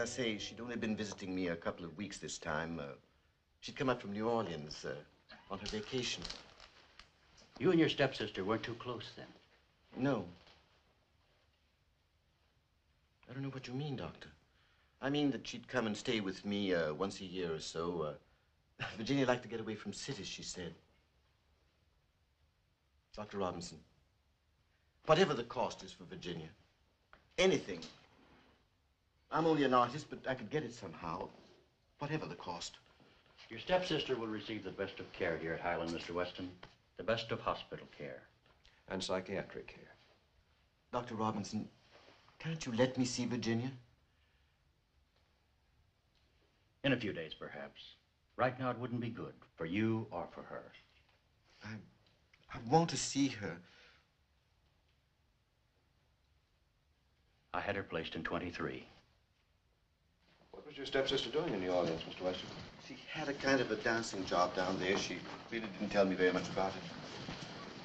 I say, she'd only been visiting me a couple of weeks this time. Uh, she'd come up from New Orleans uh, on her vacation. You and your stepsister weren't too close then. No. I don't know what you mean, Doctor. I mean that she'd come and stay with me uh, once a year or so. Uh, Virginia liked to get away from cities, she said. Dr. Robinson, whatever the cost is for Virginia, anything. I'm only an artist, but I could get it somehow, whatever the cost. Your stepsister will receive the best of care here at Highland, Mr. Weston. The best of hospital care. And psychiatric care. Dr. Robinson, can't you let me see Virginia? In a few days, perhaps. Right now, it wouldn't be good for you or for her. I, I want to see her. I had her placed in 23. Was your stepsister doing in New Orleans, Mr. Weston? She had a kind of a dancing job down there. She really didn't tell me very much about it.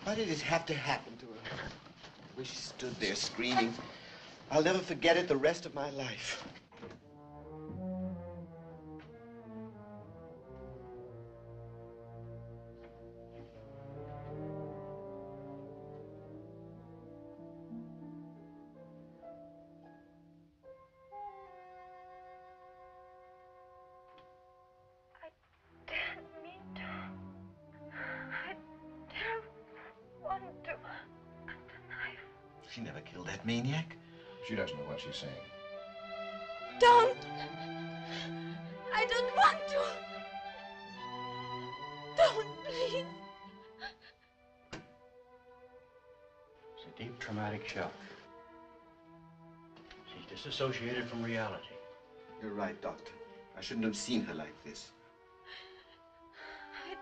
Why did it have to happen to her? The way she stood there screaming. I'll never forget it the rest of my life. She's disassociated from reality. You're right, Doctor. I shouldn't have seen her like this. I,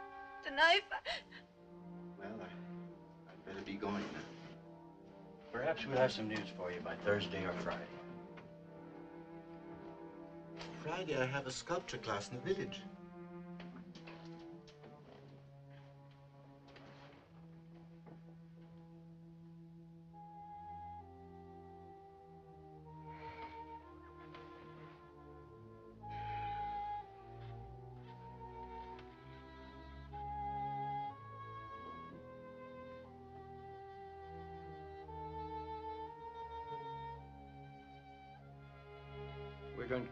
the knife. Well, I, I'd better be going now. Perhaps we'll have some news for you by Thursday or Friday. Friday, I have a sculpture class in the village.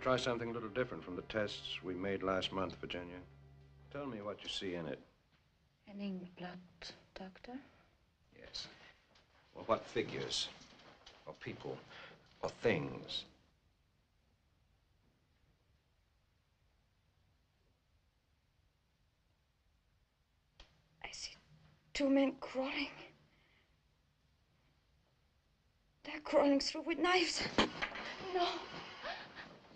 Try something a little different from the tests we made last month, Virginia. Tell me what you see in it. An ink blot, Doctor. Yes. Well, what figures? Or people? Or things? I see two men crawling. They're crawling through with knives. No.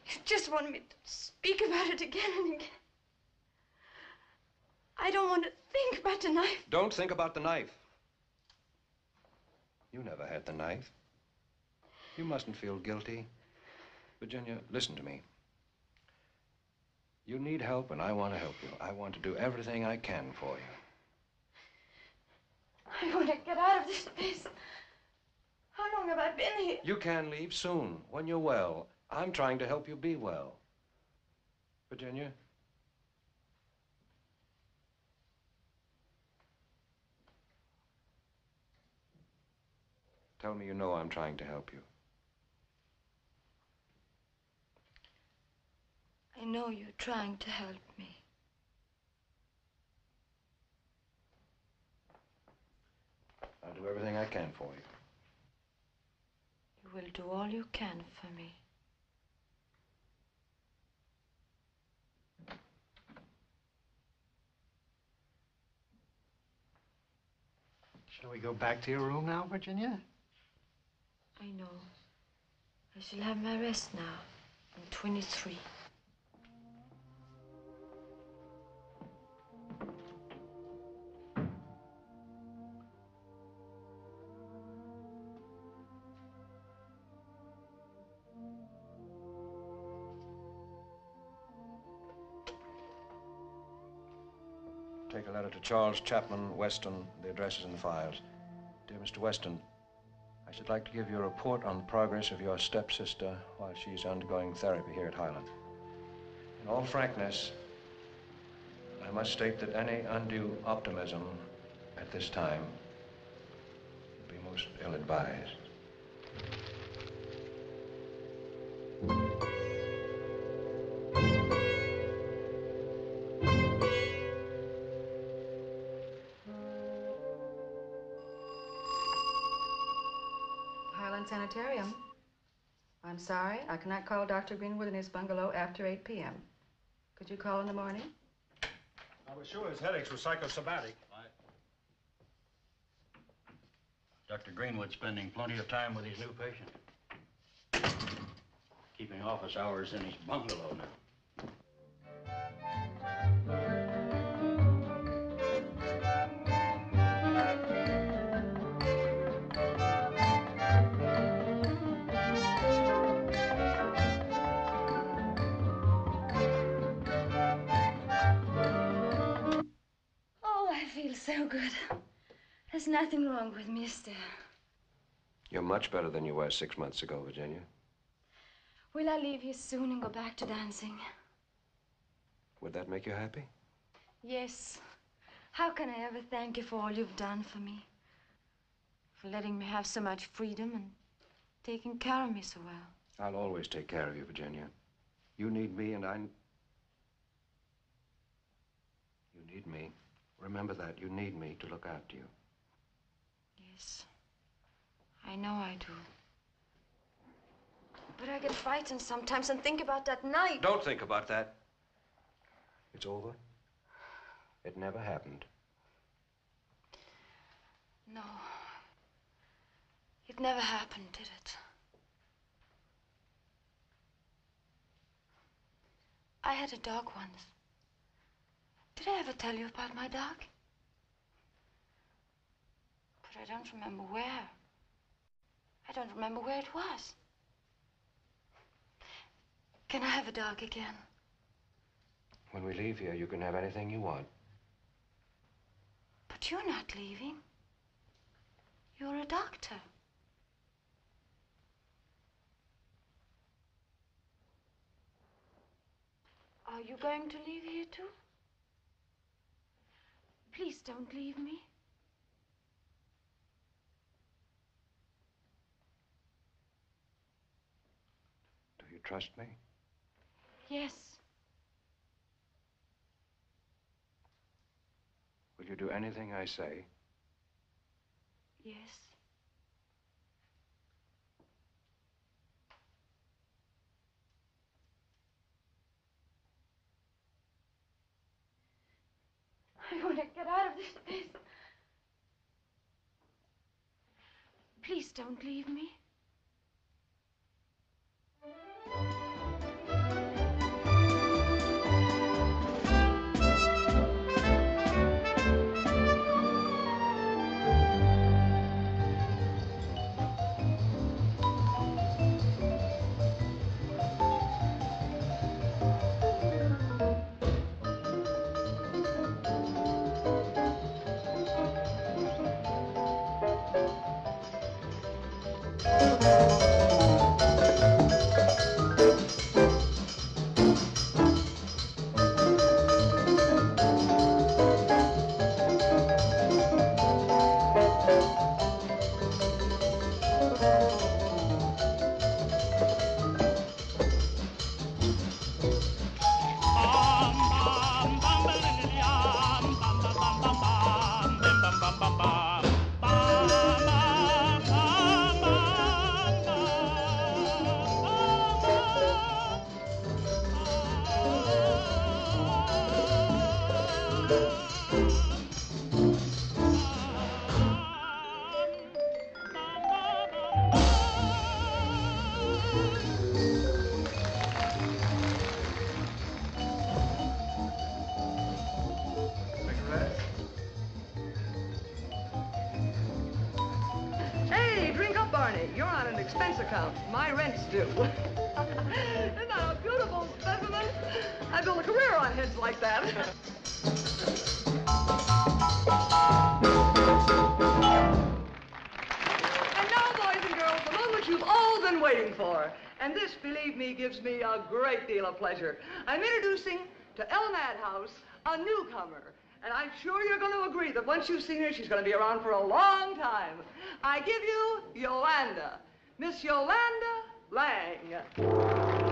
You just want me to speak about it again and again. I don't want to think about the knife. Don't think about the knife. You never had the knife. You mustn't feel guilty. Virginia, listen to me. You need help, and I want to help you. I want to do everything I can for you. I want to get out of this place. How long have I been here? You can leave soon, when you're well. I'm trying to help you be well. Virginia? Tell me you know I'm trying to help you. I know you're trying to help me. I'll do everything I can for you. You will do all you can for me. Shall we go back to your room now, Virginia? I know. I shall have my rest now. I'm 23. To Charles Chapman Weston. The address is in the files. Dear Mr. Weston, I should like to give you a report on the progress of your stepsister while she's undergoing therapy here at Highland. In all frankness, I must state that any undue optimism at this time would be most ill-advised. Sorry, I cannot call Dr. Greenwood in his bungalow after 8 p.m. Could you call in the morning? I was sure his headaches were psychosomatic. Dr. Greenwood's spending plenty of time with his new patient. Keeping office hours in his bungalow now. So good. There's nothing wrong with me, Esther. You're much better than you were six months ago, Virginia. Will I leave here soon and go back to dancing? Would that make you happy? Yes. How can I ever thank you for all you've done for me? For letting me have so much freedom and taking care of me so well. I'll always take care of you, Virginia. You need me, and I. You need me. Remember that. You need me to look after you. Yes. I know I do. But I get frightened sometimes and think about that night. Don't think about that. It's over. It never happened. No. It never happened, did it? I had a dog once. Did I ever tell you about my dog? But I don't remember where. I don't remember where it was. Can I have a dog again? When we leave here, you can have anything you want. But you're not leaving. You're a doctor. Are you going to leave here too? Please don't leave me. Do you trust me? Yes. Will you do anything I say? Yes. I want to get out of this place. Please don't leave me. A great deal of pleasure. I'm introducing to El Madhouse a newcomer. And I'm sure you're going to agree that once you've seen her, she's going to be around for a long time. I give you Yolanda, Miss Yolanda Lang.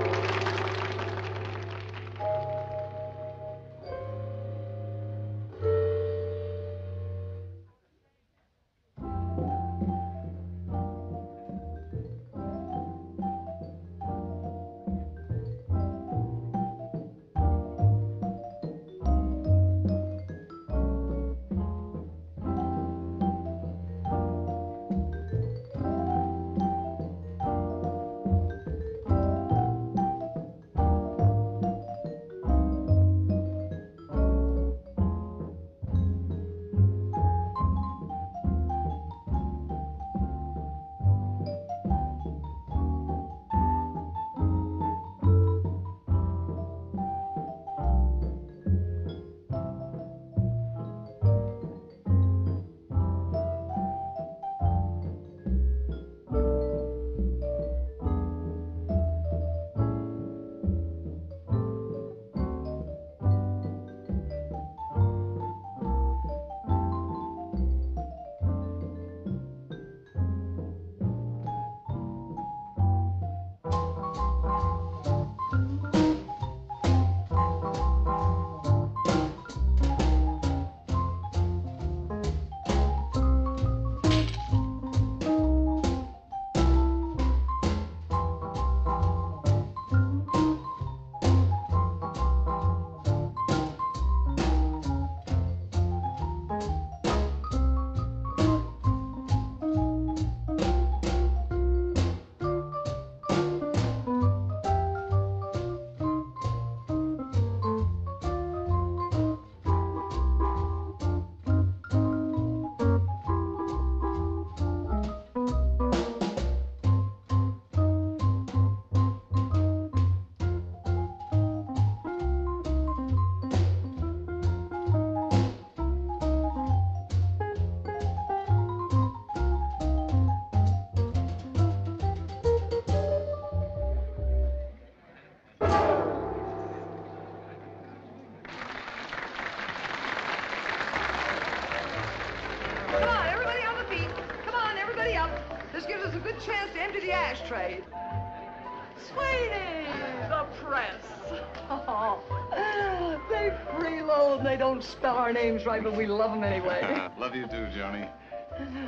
Don't spell our names right, but we love them anyway. Love you too, Joni.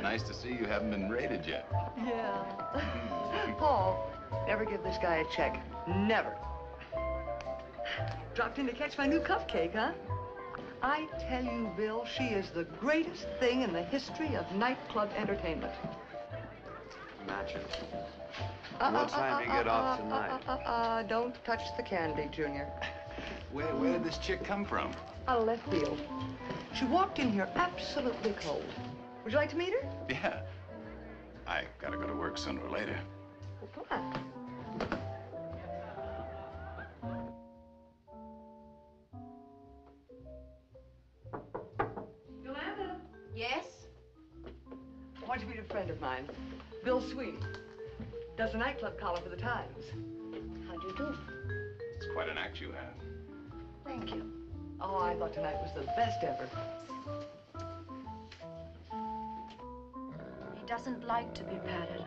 Nice to see you haven't been raided yet. yeah. Paul, never give this guy a check. Never. Dropped in to catch my new cupcake, huh? I tell you, Bill, she is the greatest thing in the history of nightclub entertainment. Imagine. Uh, What time do you get off tonight? Uh, uh, uh, don't touch the candy, Junior. Where, where did this chick come from? Out of left field. She walked in here absolutely cold. Would you like to meet her? Yeah. I gotta go to work sooner or later. Well, come on. Yolanda, Yes? I want you to meet a friend of mine, Bill Sweeney. Does a nightclub column for the Times. How do you do? It's quite an act you have. Thank you. Oh, I thought tonight was the best ever. He doesn't like to be patted.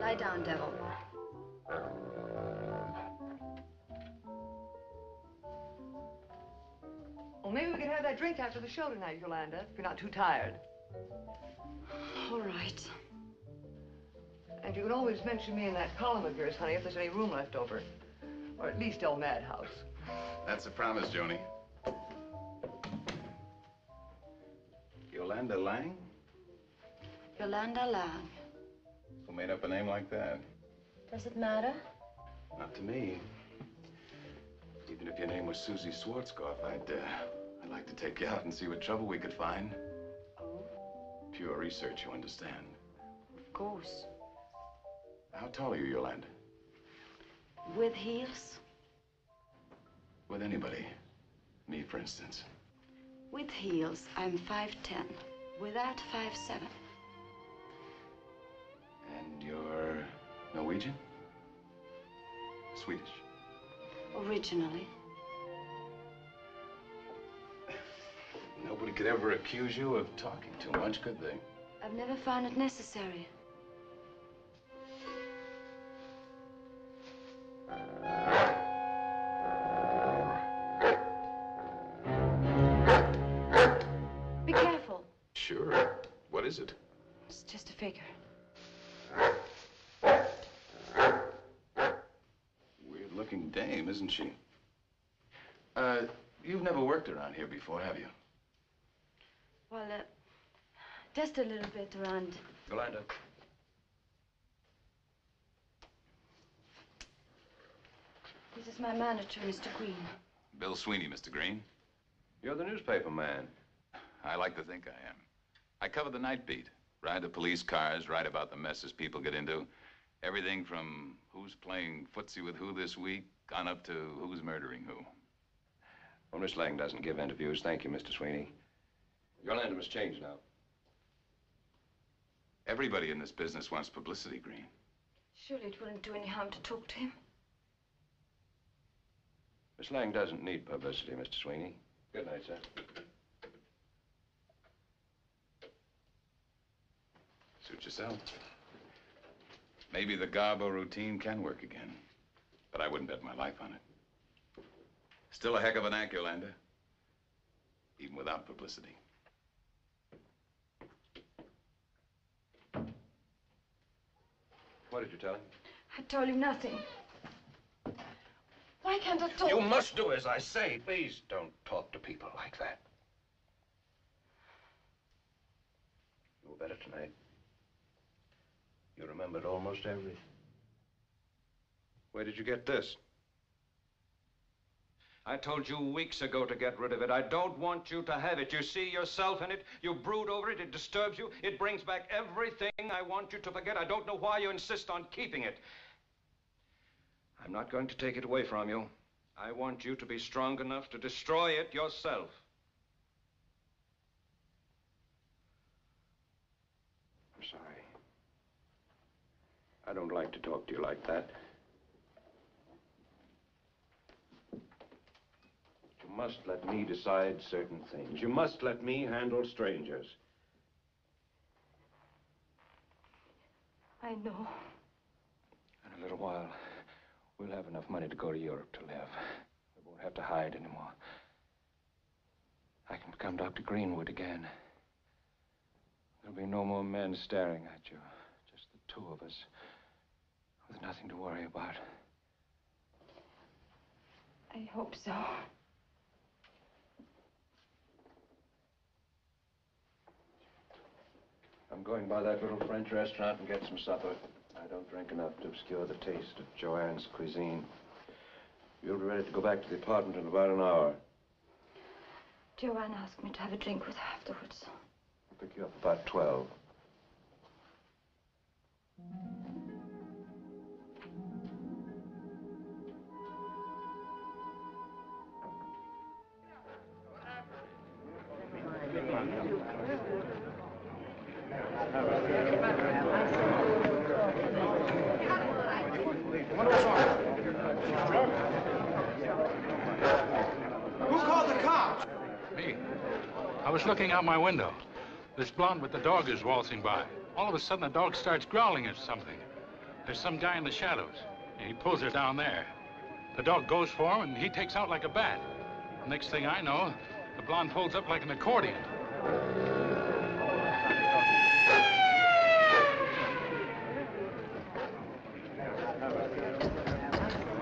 Lie down, devil. Well, maybe we could have that drink after the show tonight, Yolanda, if you're not too tired. All right. And you can always mention me in that column of yours, honey, if there's any room left over. Or at least El Madhouse. That's a promise, Joni. Yolanda Lang? Yolanda Lang. Who made up a name like that? Does it matter? Not to me. Even if your name was Susie Schwarzkopf, I'd, uh, I'd like to take you out and see what trouble we could find. Oh. Pure research, you understand. Of course. How tall are you, Yolanda? With heels? With anybody. Me, for instance. With heels, I'm 5'10". Without, 5'7". And you're Norwegian? Swedish? Originally. Nobody could ever accuse you of talking too much, could they? I've never found it necessary. Isn't she? Uh, you've never worked around here before, have you? Well, uh, just a little bit around. Yolanda. This is my manager, Mr. Green. Bill Sweeney, Mr. Green. You're the newspaper man. I like to think I am. I cover the night beat. Ride the police cars, write about the messes people get into. Everything from who's playing footsie with who this week on up to who's murdering who. Well, Miss Lang doesn't give interviews. Thank you, Mr. Sweeney. Your Yolanda must change now. Everybody in this business wants publicity, Green. Surely it wouldn't do any harm to talk to him. Miss Lang doesn't need publicity, Mr. Sweeney. Good night, sir. Suit yourself. Maybe the Garbo routine can work again, but I wouldn't bet my life on it. Still a heck of an act, Yolanda, even without publicity. What did you tell him? I told him nothing. Why can't I talk? You must do as I say. Please don't talk to people like that. You were better tonight. You remembered almost everything. Where did you get this? I told you weeks ago to get rid of it. I don't want you to have it. You see yourself in it. You brood over it. It disturbs you. It brings back everything I want you to forget. I don't know why you insist on keeping it. I'm not going to take it away from you. I want you to be strong enough to destroy it yourself. I'm sorry. I don't like to talk to you like that. You must let me decide certain things. You must let me handle strangers. I know. In a little while, we'll have enough money to go to Europe to live. We won't have to hide anymore. I can become Dr. Greenwood again. There'll be no more men staring at you. Just the two of us. With nothing to worry about. I hope so. I'm going by that little French restaurant and get some supper. I don't drink enough to obscure the taste of Joanne's cuisine. You'll be ready to go back to the apartment in about an hour. Joanne asked me to have a drink with her afterwards. I'll pick you up about 12. Who was looking out my window. This blonde with the dog is waltzing by. All of a sudden, the dog starts growling at something. There's some guy in the shadows. and He pulls her down there. The dog goes for him, and he takes out like a bat. Next thing I know, the blonde folds up like an accordion.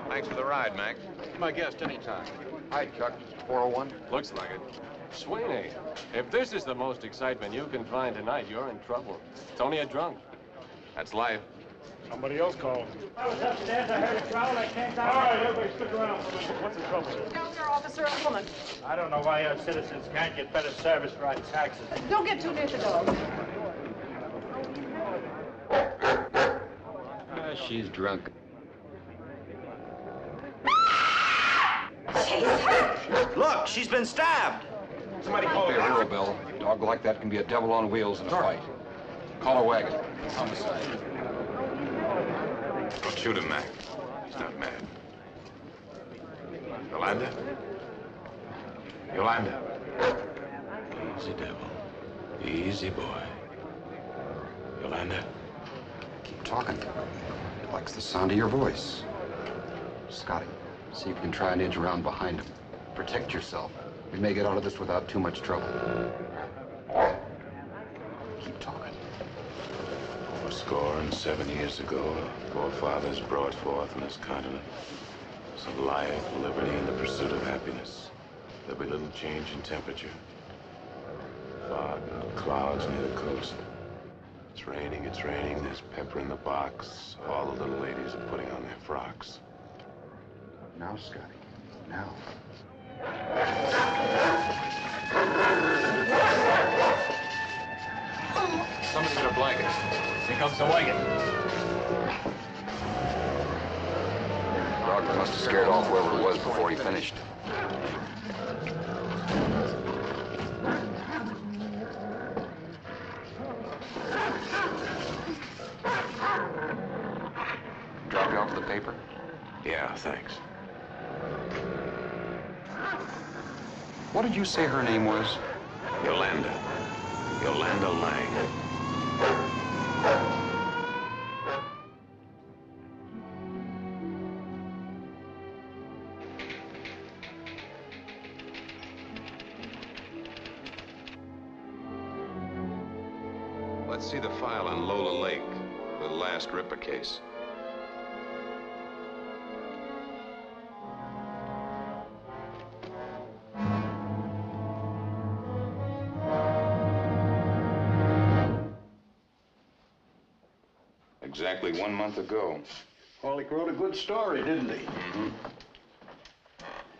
Thanks for the ride, Mac. My guest anytime. Hi, Chuck. 401? Looks like it. Sweeney, if this is the most excitement you can find tonight, you're in trouble. It's only a drunk. That's life. Somebody else called. I was upstairs. I heard a growl. I came down. All right, everybody, stick around. What's the trouble? Governor, officer, a woman. I don't know why our citizens can't get better service for our taxes. Don't get too near the dog. Uh, she's drunk. Chase! Look, she's been stabbed. Somebody call a hero, Bill. A dog like that can be a devil on wheels in a fight. Call a wagon. Homicide. Don't shoot him, Mac. He's not mad. Yolanda? Yolanda? Easy, devil. Easy, boy. Yolanda? Keep talking. He likes the sound of your voice. Scotty, see if you can try an edge around behind him. Protect yourself. We may get out of this without too much trouble. Keep talking. Four score and seven years ago, our forefathers brought forth on this continent some life, liberty, and the pursuit of happiness. There'll be little change in temperature. Fog and clouds near the coast. It's raining, it's raining. There's pepper in the box. All the little ladies are putting on their frocks. Now, Scotty. Now. Somebody get a blanket. Here comes the wagon. Dog must have scared off whoever it was before he finished. Drop you off the paper? Yeah, thanks. What did you say her name was? Yolanda. Yolanda Lang. Let's see the file on Lola Lake, the last Ripper case. Month ago. Horlick wrote a good story, didn't he? Mm-hmm.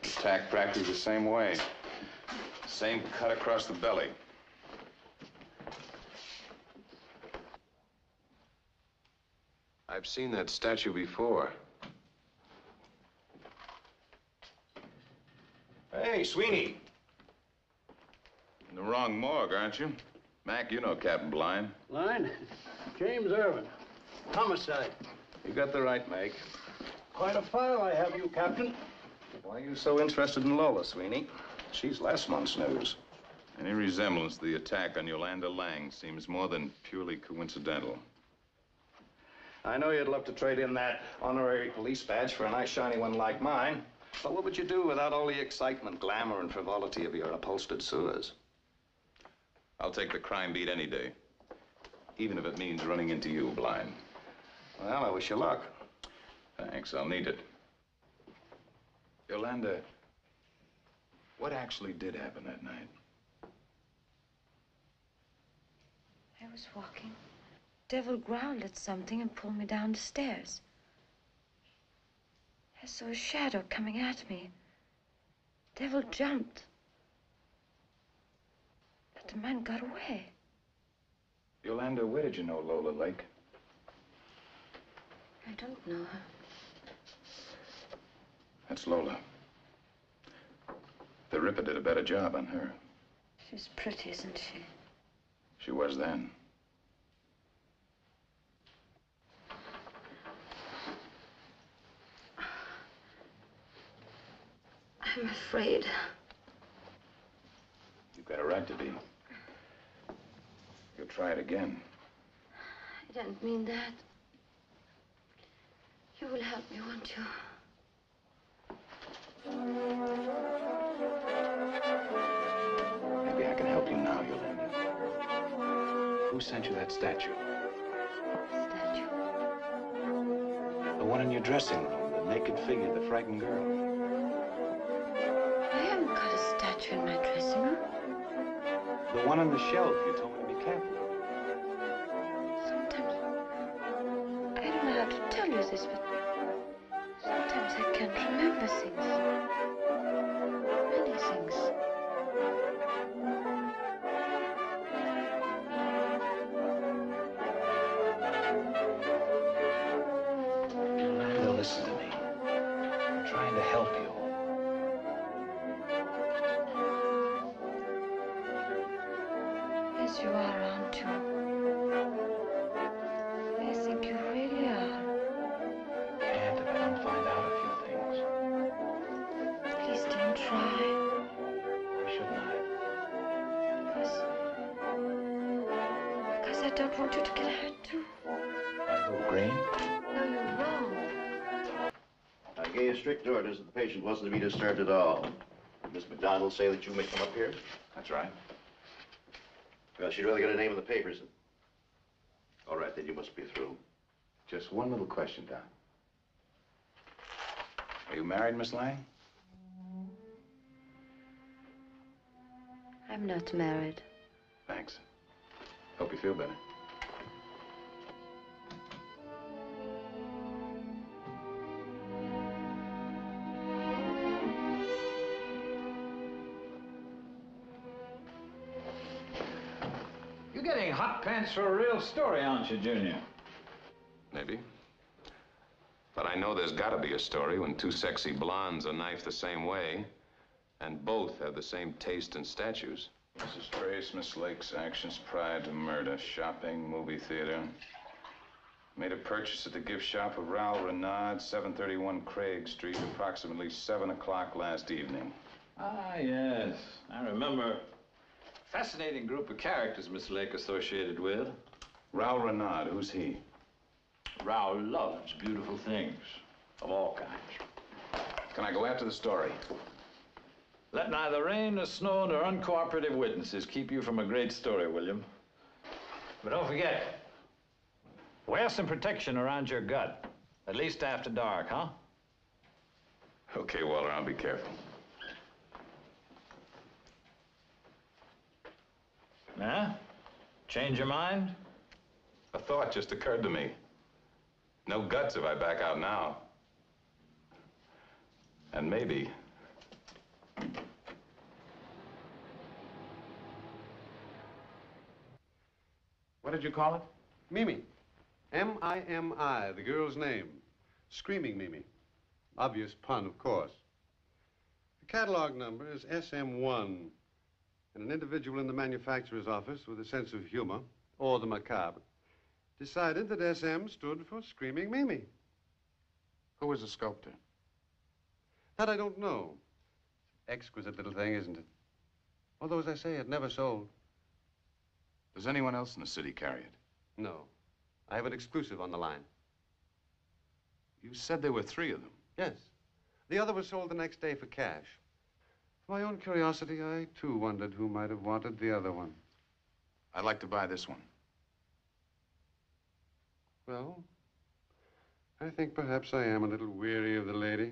Attack practically the same way. Same cut across the belly. I've seen that statue before. Hey, Sweeney. In the wrong morgue, aren't you? Mac, you know Captain Blind. Line? James Irvin. Homicide. You got the right make. Quite a file I have you, Captain. Why are you so interested in Lola, Sweeney? She's last month's news. Any resemblance to the attack on Yolanda Lang seems more than purely coincidental. I know you'd love to trade in that honorary police badge for a nice shiny one like mine. But what would you do without all the excitement, glamour, and frivolity of your upholstered sewers? I'll take the crime beat any day. Even if it means running into you, Blind. Well, I wish you luck. Thanks, I'll need it. Yolanda, what actually did happen that night? I was walking. Devil growled at something and pulled me down the stairs. I saw a shadow coming at me. Devil jumped. But the man got away. Yolanda, where did you know Lola Lake? I don't know her. That's Lola. The Ripper did a better job on her. She's pretty, isn't she? She was then. I'm afraid. You've got a right to be. You'll try it again. I don't mean that. You will help me, won't you? Maybe I can help you now, Yolanda. Who sent you that statue? Statue? The one in your dressing room, the naked figure, the frightened girl. I haven't got a statue in my dressing room. The one on the shelf you told me patient wasn't to be disturbed at all. Did Miss McDonald say that you may come up here? That's right. Well, she'd rather get a name in the papers. All right, then you must be through. Just one little question, Doc. Are you married, Miss Lang? I'm not married. Thanks. Hope you feel better. Hot pants for a real story, aren't you, Junior? Maybe. But I know there's got to be a story when two sexy blondes are knifed the same way, and both have the same taste and statues. Mrs. Trace, Miss Lake's actions prior to murder, shopping, movie theater. Made a purchase at the gift shop of Raoul Renard, 731 Craig Street, approximately 7 o'clock last evening. Ah, yes. I remember. Fascinating group of characters Miss Lake associated with. Raoul Renard, who's he? Raoul loves beautiful things of all kinds. Can I go after the story? Let neither rain nor snow nor uncooperative witnesses keep you from a great story, William. But don't forget, wear some protection around your gut. At least after dark, huh? Okay, Walter, I'll be careful. Yeah? Change your mind? A thought just occurred to me. No guts if I back out now. And maybe. What did you call it? Mimi. M-I-M-I, the girl's name. Screaming Mimi. Obvious pun, of course. The catalog number is SM1, and an individual in the manufacturer's office with a sense of humor, or the macabre, decided that SM stood for Screaming Mimi. Who was the sculptor? That I don't know. Exquisite little thing, isn't it? Although, as I say, it never sold. Does anyone else in the city carry it? No. I have an exclusive on the line. You said there were three of them. Yes. The other was sold the next day for cash. For my own curiosity, I too wondered who might have wanted the other one. I'd like to buy this one. Well, I think perhaps I am a little weary of the lady.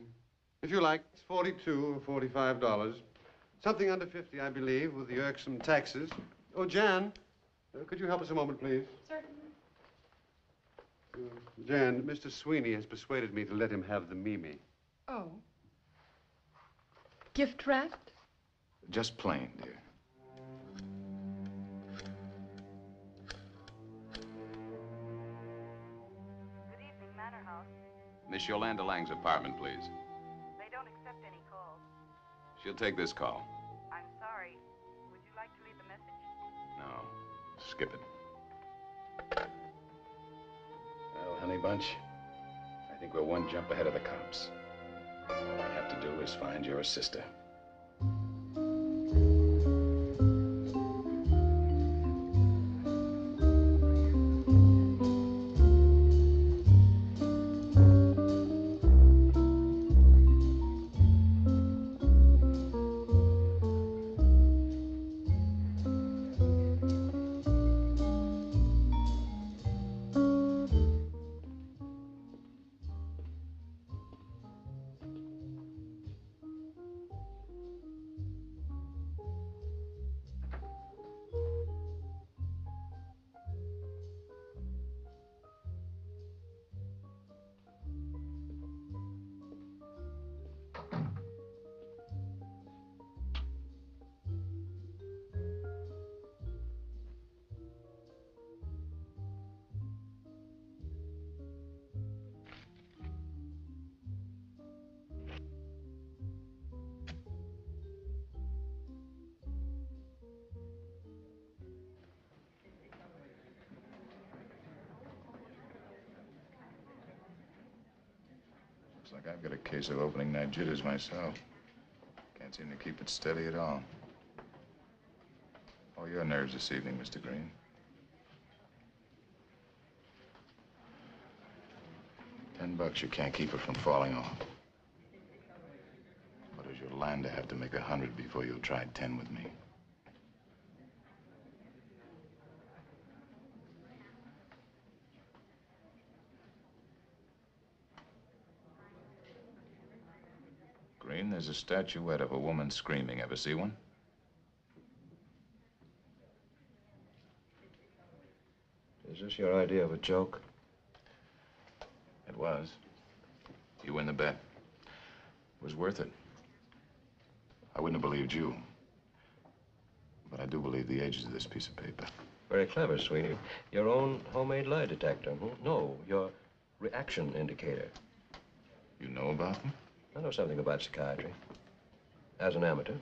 If you like, it's 42 or 45 dollars. Something under 50, I believe, with the irksome taxes. Oh, Jan, uh, could you help us a moment, please? Certainly. Uh, Jan, Mr. Sweeney has persuaded me to let him have the Mimi. Oh. Gift wrapped? Just plain, dear. Good evening, Manor House. Miss Yolanda Lang's apartment, please. They don't accept any calls. She'll take this call. I'm sorry. Would you like to leave a message? No, skip it. Well, honey bunch, I think we're one jump ahead of the cops. All we have to do is find your sister. Like I've got a case of opening night jitters myself. Can't seem to keep it steady at all. Oh, your nerves this evening, Mr. Green. Ten bucks, you can't keep her from falling off. What does your land to have to make a hundred before you'll try ten with me? Green, there's a statuette of a woman screaming. Ever see one? Is this your idea of a joke? It was. You win the bet. It was worth it. I wouldn't have believed you. But I do believe the ages of this piece of paper. Very clever, Sweeney. Your own homemade lie detector. hmm? No, your reaction indicator. You know about them? I know something about psychiatry. As an amateur.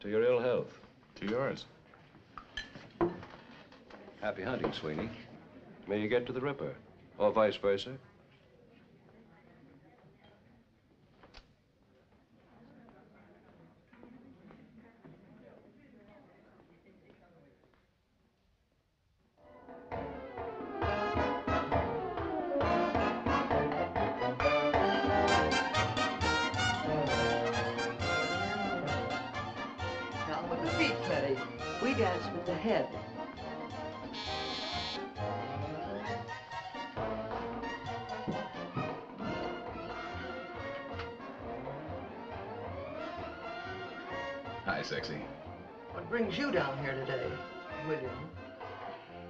To your ill health. To yours. Happy hunting, Sweeney. May you get to the Ripper. Or vice versa. Head. Hi, sexy. What brings you down here today, William?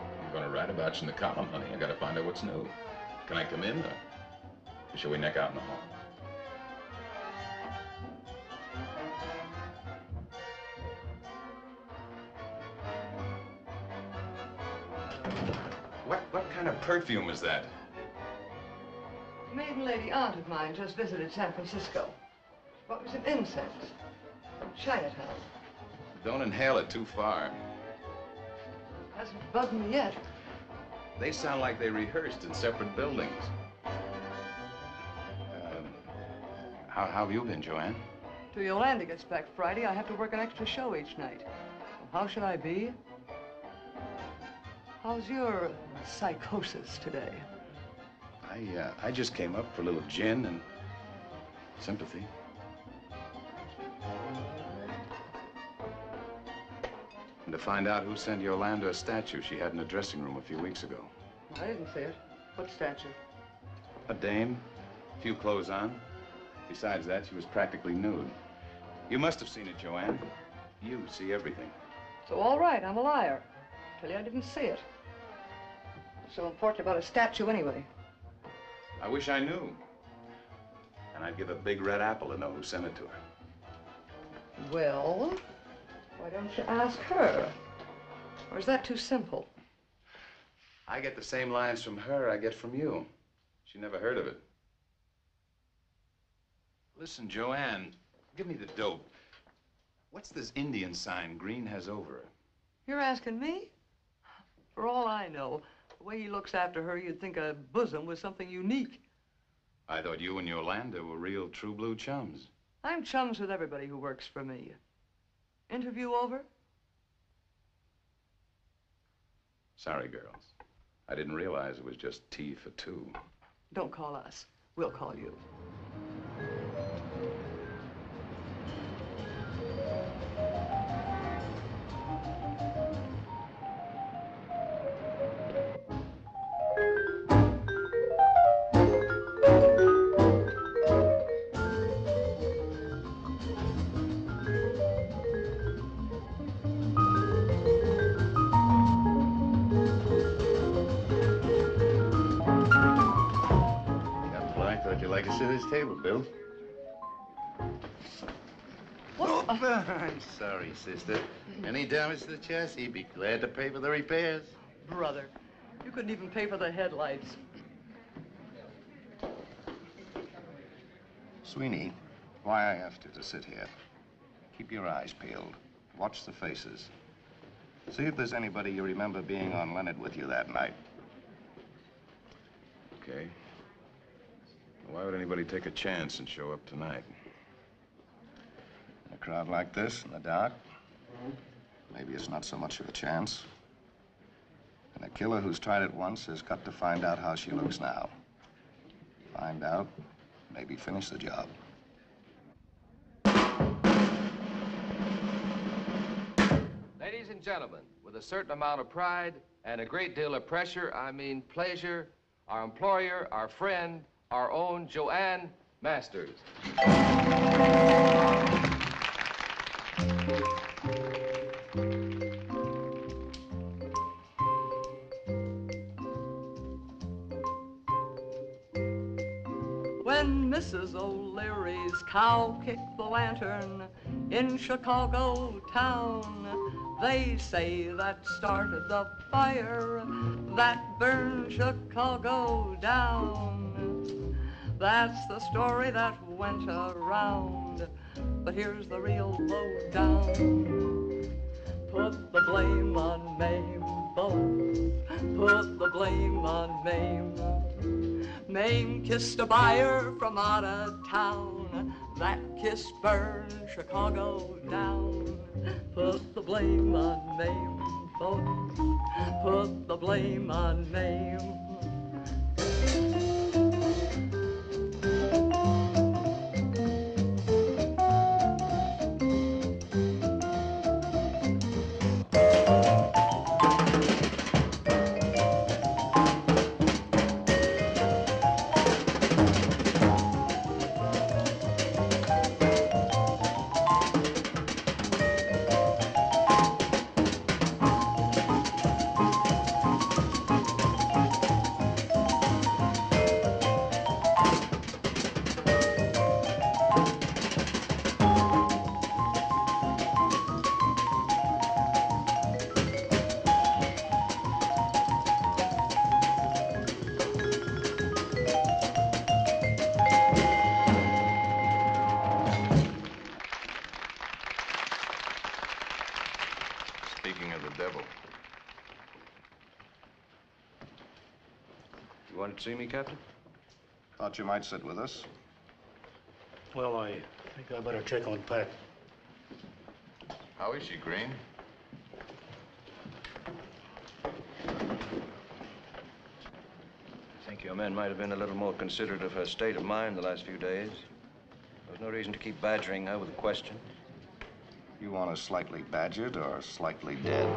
I'm gonna write about you in the column, honey. I gotta find out what's new. Can I come in, or shall we neck out in the hall? Of perfume is that? A maiden lady aunt of mine just visited San Francisco. What was some incense from Chinatown? Don't inhale it too far. It hasn't bugged me yet. They sound like they rehearsed in separate buildings. Um, how, how have you been, Joanne? Till Yolanda gets back Friday, I have to work an extra show each night. How should I be? How's your psychosis today? I, uh, I just came up for a little gin and sympathy. And to find out who sent Yolanda a statue she had in her dressing room a few weeks ago. I didn't see it. What statue? A dame, few clothes on. Besides that, she was practically nude. You must have seen it, Joanne. You see everything. So all right, I'm a liar. Tell you I didn't see it. So important about a statue anyway? I wish I knew. And I'd give a big red apple to know who sent it to her. Well, why don't you ask her? Or is that too simple? I get the same lines from her I get from you. She never heard of it. Listen, Joanne, give me the dope. What's this Indian sign Green has over her? You're asking me? For all I know, the way he looks after her, you'd think a bosom was something unique. I thought you and Yolanda were real true blue chums. I'm chums with everybody who works for me. Interview over? Sorry, girls. I didn't realize it was just tea for two. Don't call us. We'll call you. Sorry, sister. Any damage to the chassis, he'd be glad to pay for the repairs. Brother, you couldn't even pay for the headlights. Sweeney, why I asked you to sit here. Keep your eyes peeled. Watch the faces. See if there's anybody you remember being on Leonard with you that night. Okay. Why would anybody take a chance and show up tonight? In a crowd like this, in the dark, maybe it's not so much of a chance. And a killer who's tried it once has got to find out how she looks now. Find out, maybe finish the job. Ladies and gentlemen, with a certain amount of pride and a great deal of pressure, I mean pleasure, our employer, our friend, our own Joanne Masters. Cow kicked the lantern in Chicago town, they say that started the fire that burned Chicago down. That's the story that went around, but here's the real lowdown. Put the blame on Mame. Put the blame on Mame. Mame kissed a buyer from out of town. That kiss burned Chicago down. Put the blame on Mame, both. Put the blame on Mame. You might sit with us. Well, I think I better check on Pat. how is she, Green? I think your men might have been a little more considerate of her state of mind the last few days. There was no reason to keep badgering her with questions. You want us slightly badgered or slightly dead?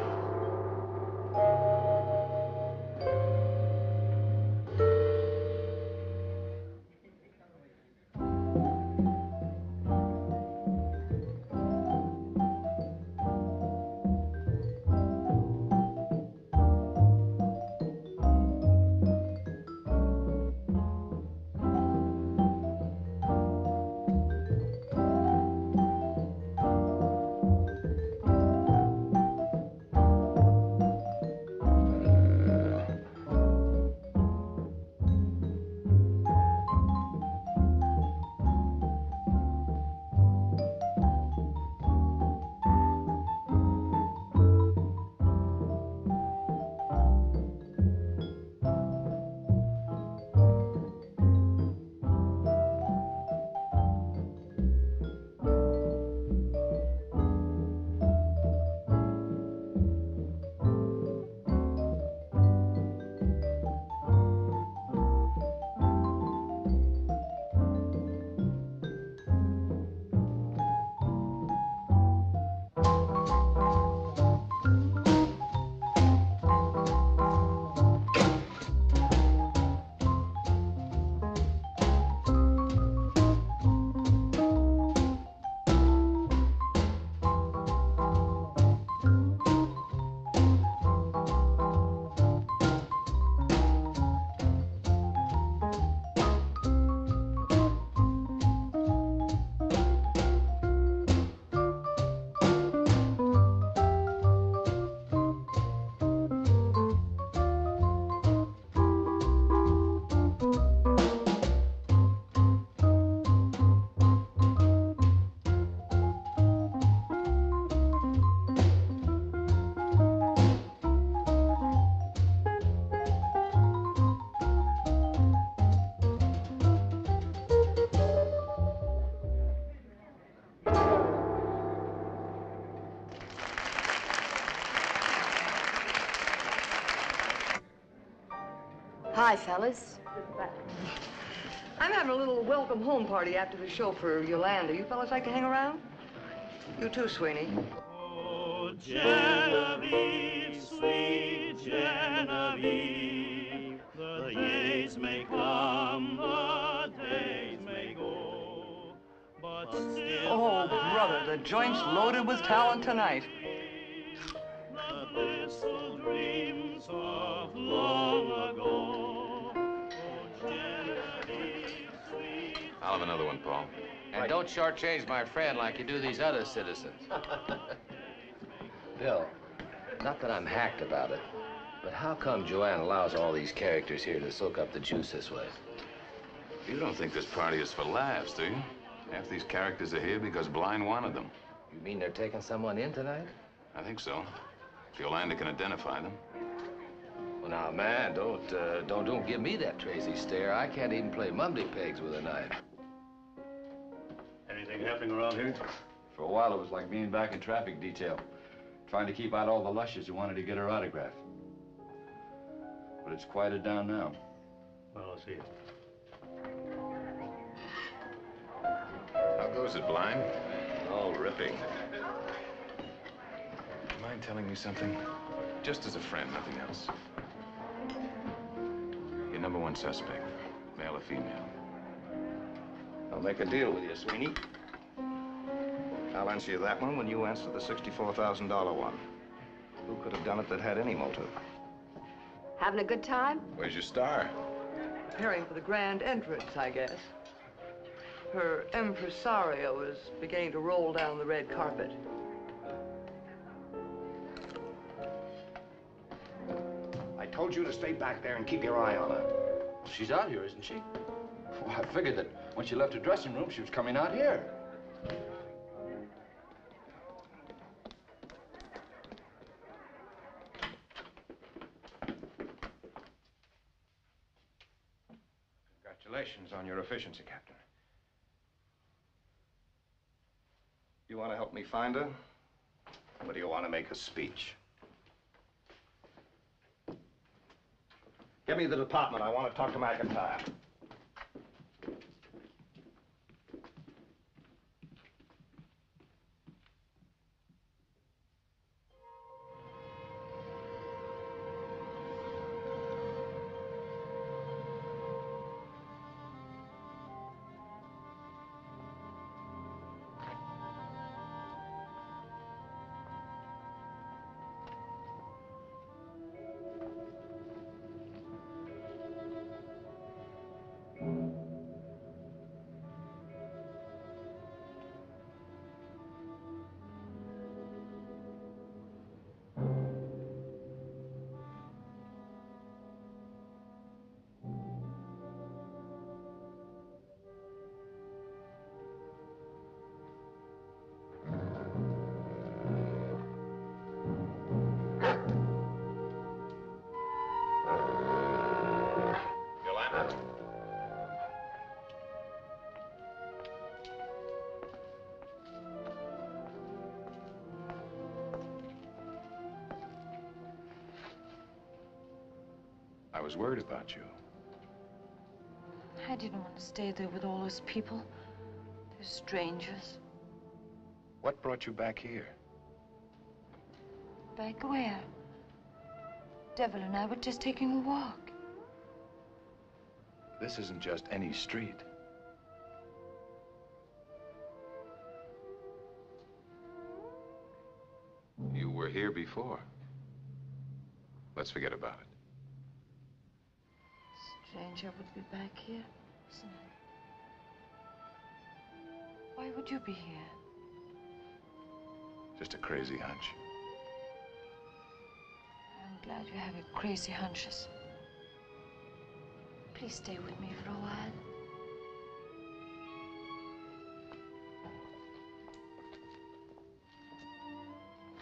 Hi, fellas. I'm having a little welcome home party after the show for Yolanda. You fellas like to hang around? You too, Sweeney. Genevieve, sweet Genevieve, the days may come, the days may go, but still Oh, brother, the joint's loaded with talent tonight. the little dreams of long ago. I'll have another one, Paul. And don't shortchange my friend like you do these other citizens. Bill, not that I'm hacked about it, but how come Joanne allows all these characters here to soak up the juice this way? You don't think this party is for laughs, do you? Half these characters are here because Blind wanted them. You mean they're taking someone in tonight? I think so. If Yolanda can identify them. Well, now, man, don't, uh, don't, don't give me that crazy stare. I can't even play mumbly pegs with a knife. Anything happening around here? For a while, it was like being back in traffic detail, trying to keep out all the lushes who wanted to get her autograph. But it's quieted down now. Well, I'll see you. How goes it, Blind? Oh, ripping. Mind telling me something? Just as a friend, nothing else. Your number one suspect, male or female? I'll make a deal with you, Sweeney. I'll answer you that one when you answer the $64,000 one. Who could have done it that had any motive? Having a good time? Where's your star? Preparing for the grand entrance, I guess. Her impresario is beginning to roll down the red carpet. I told you to stay back there and keep your eye on her. She's out here, isn't she? Well, I figured that when she left her dressing room, she was coming out here. Congratulations on your efficiency, Captain. You want to help me find her? Or do you want to make a speech? Get me the department. I want to talk to McIntyre. I was worried about you. I didn't want to stay there with all those people. They're strangers. What brought you back here? Back where? Devil and I were just taking a walk. This isn't just any street. You were here before. Let's forget about it. Strange I would be back here, isn't it? Why would you be here? Just a crazy hunch. I'm glad you have your crazy hunches. Please stay with me for a while.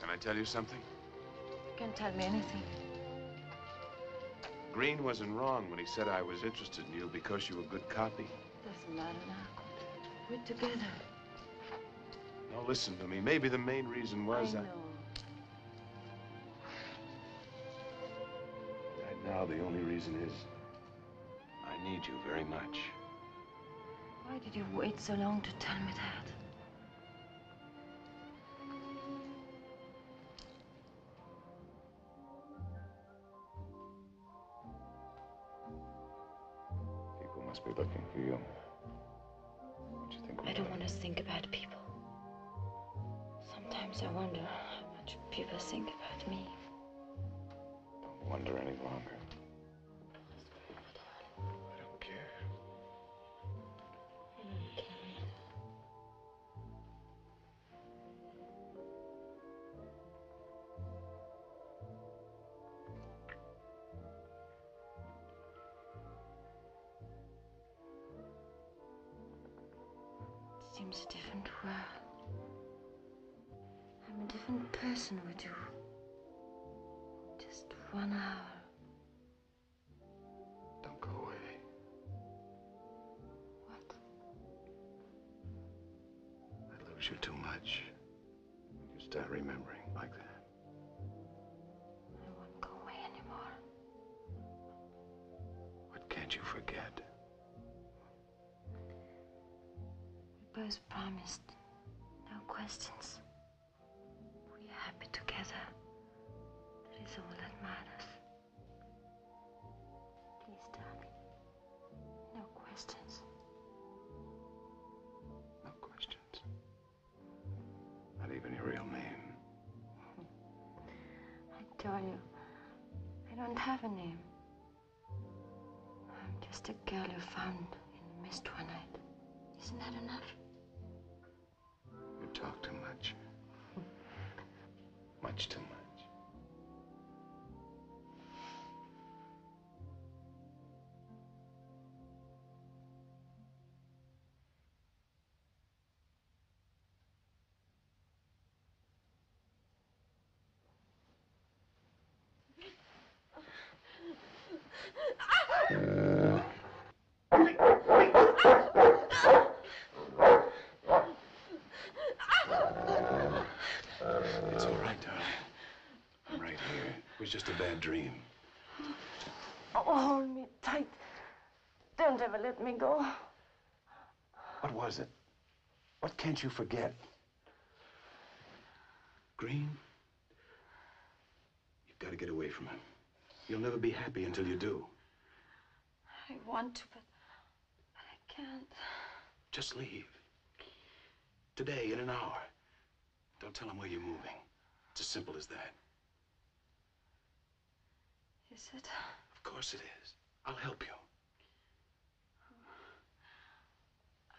Can I tell you something? You can tell me anything. Green wasn't wrong when he said I was interested in you because you were a good copy. Doesn't matter now. We're together. Now listen to me. Maybe the main reason was I that. know. Right now, the only reason is I need you very much. Why did you wait so long to tell me that? Must Seems a different world. I'm a different person with you. Just one hour. Promised no questions. We're happy together. That is all that matters. Please, darling. No questions. No questions. Not even your real name. I told you, I don't have a name. I'm just a girl you found in the mist one night. Isn't that enough? Was just a bad dream. Oh, hold me tight. Don't ever let me go. What was it? What can't you forget? Green? You've got to get away from him. You'll never be happy until you do. I want to, but, but I can't. Just leave. Today, in an hour. Don't tell him where you're moving. It's as simple as that. Is it? Of course it is. I'll help you.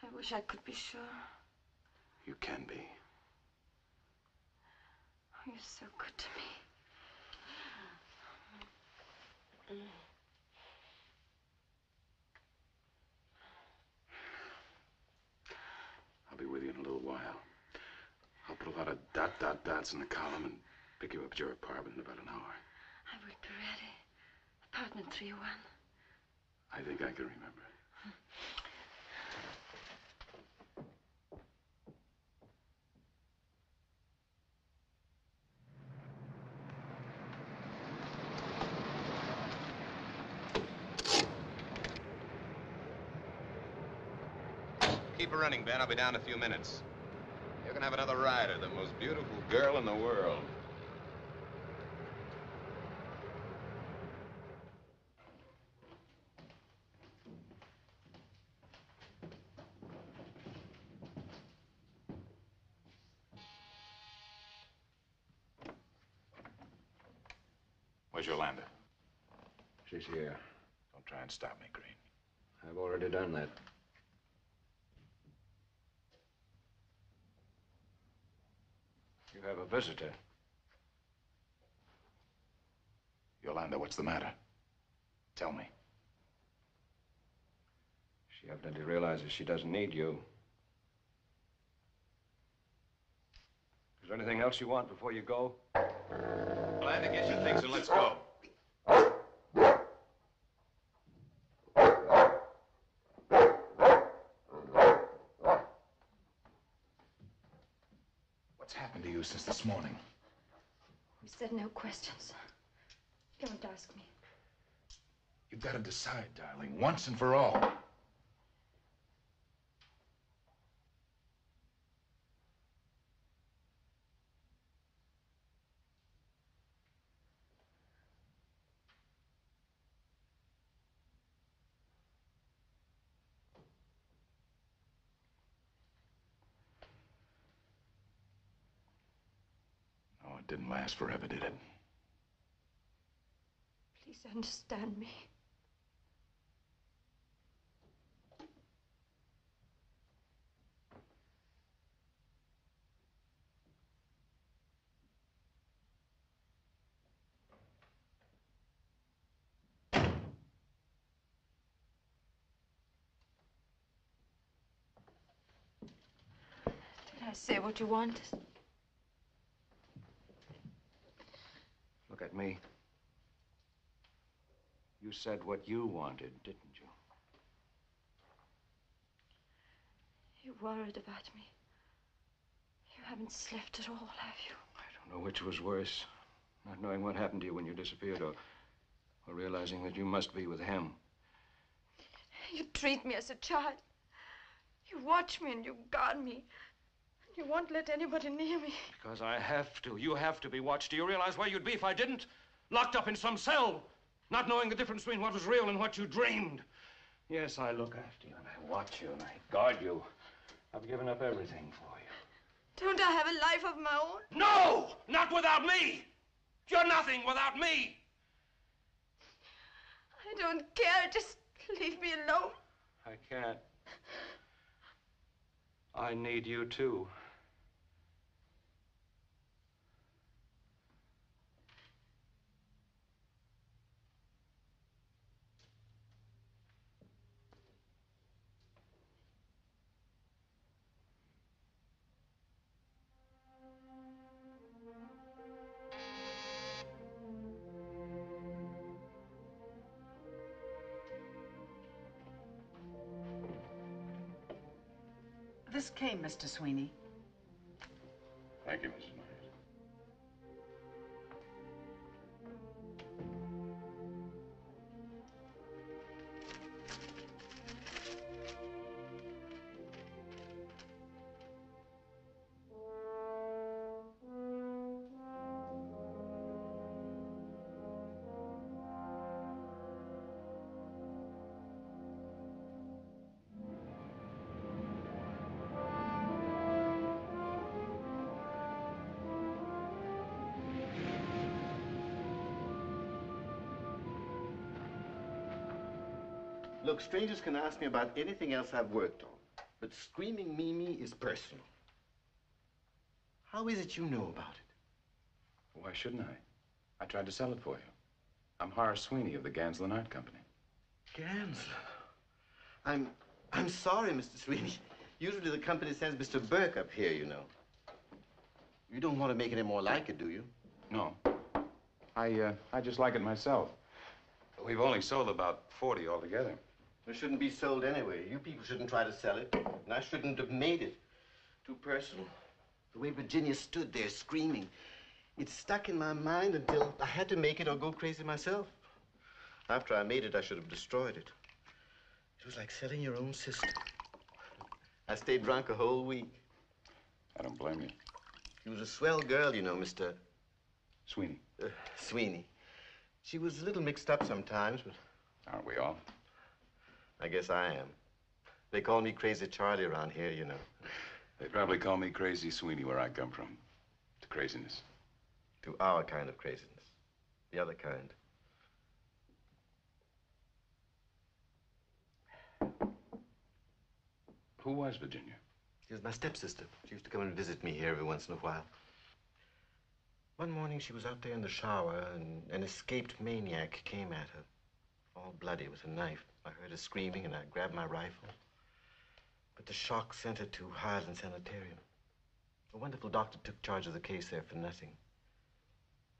I wish I could be sure. You can be. Oh, You're so good to me. I'll be with you in a little while. I'll put a lot of dot, dot, dots in the column and pick you up at your apartment in about an hour. I will be ready. Apartment 301. I think I can remember. Keep her running, Ben. I'll be down in a few minutes. You're gonna have another rider, the most beautiful girl in the world. Where's Yolanda? She's here. Don't try and stop me, Green. I've already done that. You have a visitor. Yolanda, what's the matter? Tell me. She evidently realizes she doesn't need you. Is there anything else you want before you go? Yolanda, get your things and let's go. What's happened to you since this morning? We said no questions. Don't ask me. You've got to decide, darling, once and for all. Oh, it didn't last forever, did it? Please understand me. Did I say what you wanted? At me. You said what you wanted, didn't you? You worried about me. You haven't slept at all, have you? I don't know which was worse. Not knowing what happened to you when you disappeared or, or realizing that you must be with him. You treat me as a child. You watch me and you guard me. You won't let anybody near me. Because I have to. You have to be watched. Do you realize where you'd be if I didn't? Locked up in some cell, not knowing the difference between what was real and what you dreamed. Yes, I look after you and I watch you and I guard you. I've given up everything for you. Don't I have a life of my own? No! Not without me! You're nothing without me! I don't care. Just leave me alone. I can't. I need you too. Mr. Sweeney. Look, strangers can ask me about anything else I've worked on, but Screaming Mimi is personal. How is it you know about it? Why shouldn't I? I tried to sell it for you. I'm Horace Sweeney of the Gansland Art Company. Gansler. I'm, I'm sorry, Mr. Sweeney. Usually the company sends Mr. Burke up here, you know. You don't want to make any more like it, do you? No. I, uh, I just like it myself. We've only sold about 40 altogether. It shouldn't be sold anyway. You people shouldn't try to sell it. And I shouldn't have made it. Too personal. The way Virginia stood there screaming. It stuck in my mind until I had to make it or go crazy myself. After I made it, I should have destroyed it. It was like selling your own sister. I stayed drunk a whole week. I don't blame you. She was a swell girl, you know, Mr. Sweeney. Uh, Sweeney. She was a little mixed up sometimes, but Aren't we all? I guess I am. They call me Crazy Charlie around here, you know. They probably call me Crazy Sweeney where I come from. To craziness. To our kind of craziness. The other kind. Who was Virginia? She was my stepsister. She used to come and visit me here every once in a while. One morning she was out there in the shower and an escaped maniac came at her, all bloody with a knife. I heard her screaming and I grabbed my rifle. But the shock sent her to Highland Sanitarium. A wonderful doctor took charge of the case there for nothing.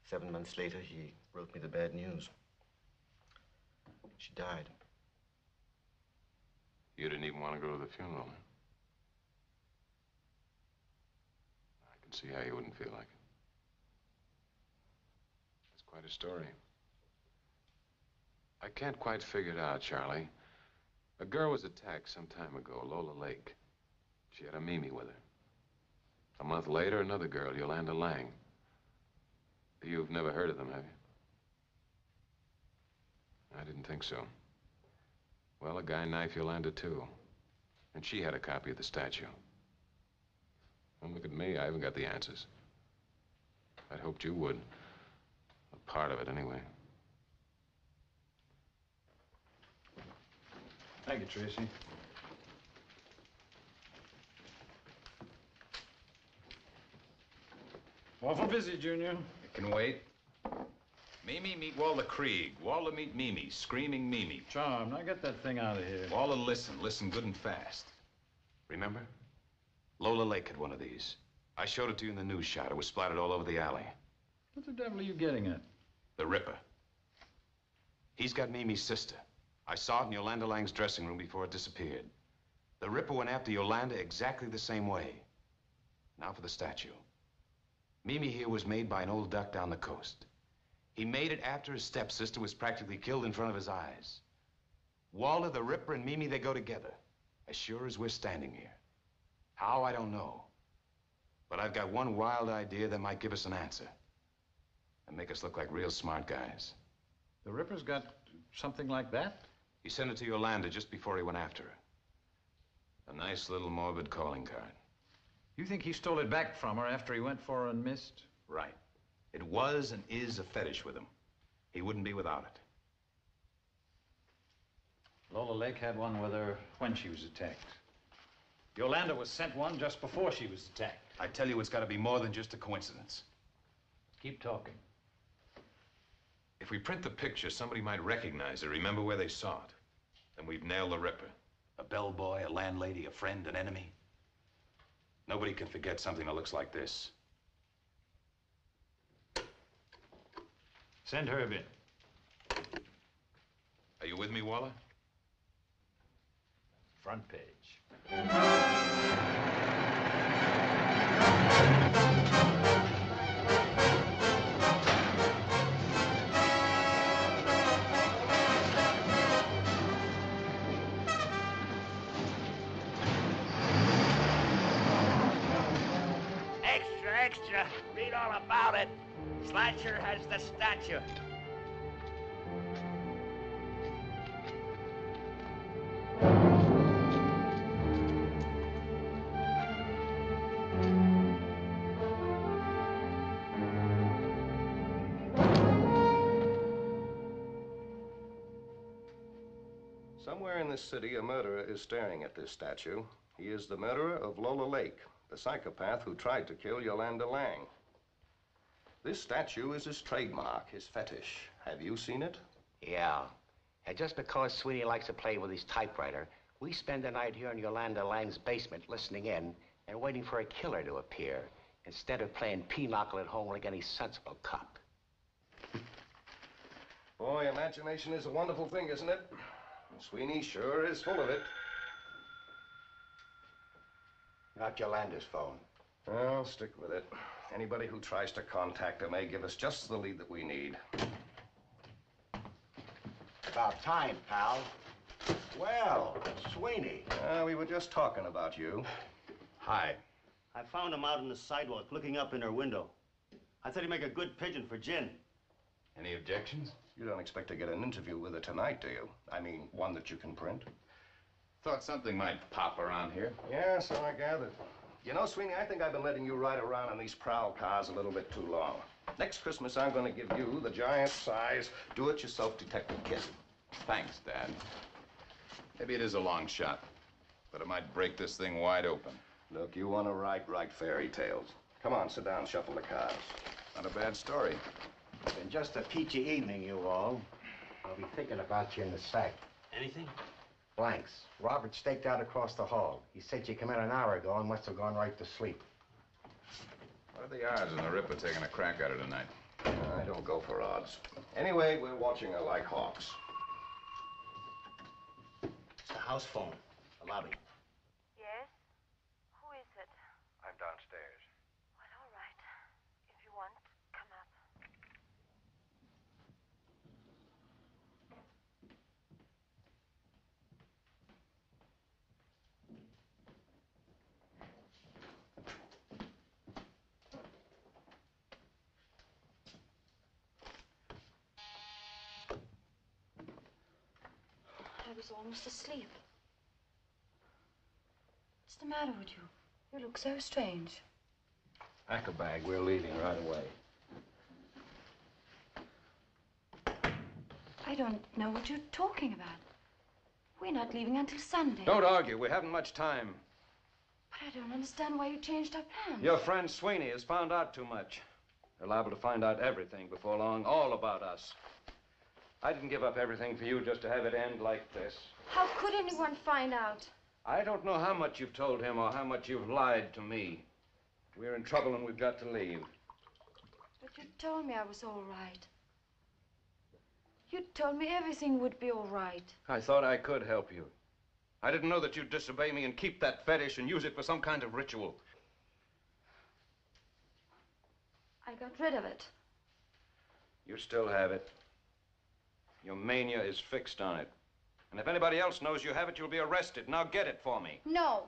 Seven months later, he wrote me the bad news. She died. You didn't even want to go to the funeral, huh? I can see how you wouldn't feel like it. It's quite a story. I can't quite figure it out, Charlie. A girl was attacked some time ago, Lola Lake. She had a Mimi with her. A month later, another girl, Yolanda Lang. You've never heard of them, have you? I didn't think so. Well, a guy knifed Yolanda, too. And she had a copy of the statue. Don't look at me. I haven't got the answers. I'd hoped you would. A part of it, anyway. Thank you, Tracy. Awful busy, Junior. It can wait. Mimi meet Walter Krieg. Walter meet Mimi. Screaming Mimi. Charm, now get that thing out of here. Walter, listen. Listen good and fast. Remember? Lola Lake had one of these. I showed it to you in the news shot. It was splattered all over the alley. What the devil are you getting at? The Ripper. He's got Mimi's sister. I saw it in Yolanda Lang's dressing room before it disappeared. The Ripper went after Yolanda exactly the same way. Now for the statue. Mimi here was made by an old duck down the coast. He made it after his stepsister was practically killed in front of his eyes. Walter, the Ripper, and Mimi, they go together. As sure as we're standing here. How, I don't know. But I've got one wild idea that might give us an answer. And make us look like real smart guys. The Ripper's got something like that? He sent it to Yolanda just before he went after her. A nice little morbid calling card. You think he stole it back from her after he went for her and missed? Right. It was and is a fetish with him. He wouldn't be without it. Lola Lake had one with her when she was attacked. Yolanda was sent one just before she was attacked. I tell you, it's got to be more than just a coincidence. Keep talking. If we print the picture, somebody might recognize it, remember where they saw it. Then we've nailed the Ripper. A bellboy, a landlady, a friend, an enemy. Nobody can forget something that looks like this. Send Herb in. Are you with me, Walter? Front page. Slasher has the statue. Somewhere in this city, a murderer is staring at this statue. He is the murderer of Lola Lake, the psychopath who tried to kill Yolanda Lang. This statue is his trademark, his fetish. Have you seen it? Yeah. And just because Sweeney likes to play with his typewriter, we spend the night here in Yolanda Lang's basement listening in and waiting for a killer to appear instead of playing pinochle at home like any sensible cop. Boy, imagination is a wonderful thing, isn't it? Sweeney sure is full of it. Not Yolanda's phone. I'll stick with it. Anybody who tries to contact her may give us just the lead that we need. About time, pal. Well, Sweeney. Uh, we were just talking about you. Hi. I found him out on the sidewalk looking up in her window. I thought he'd make a good pigeon for gin. Any objections? You don't expect to get an interview with her tonight, do you? I mean, one that you can print. Thought something might pop around here. Yeah, so I gathered. You know, Sweeney, I think I've been letting you ride around in these prowl cars a little bit too long. Next Christmas, I'm going to give you the giant-size, do-it-yourself detective kit. Thanks, Dad. Maybe it is a long shot, but it might break this thing wide open. Look, you want to write, write fairy tales. Come on, sit down, shuffle the cars. Not a bad story. Been just a peachy evening, you all. I'll be thinking about you in the sack. Anything? Blanks. Robert staked out across the hall. He said you come in an hour ago and must have gone right to sleep. What are the odds of the Ripper taking a crack at her tonight? I don't go for odds. Anyway, we're watching her like hawks. It's the house phone. The lobby. Yes? Who is it? I'm downstairs. Well, all right. If you want, come up. was almost asleep. What's the matter with you? You look so strange. Pack a bag. We're leaving right away. I don't know what you're talking about. We're not leaving until Sunday. Don't argue. We haven't much time. But I don't understand why you changed our plans. Your friend Sweeney has found out too much. They're liable to find out everything before long, all about us. I didn't give up everything for you just to have it end like this. How could anyone find out? I don't know how much you've told him or how much you've lied to me. We're in trouble and we've got to leave. But you told me I was all right. You told me everything would be all right. I thought I could help you. I didn't know that you'd disobey me and keep that fetish and use it for some kind of ritual. I got rid of it. You still have it. Your mania is fixed on it. And if anybody else knows you have it, you'll be arrested. Now get it for me. No.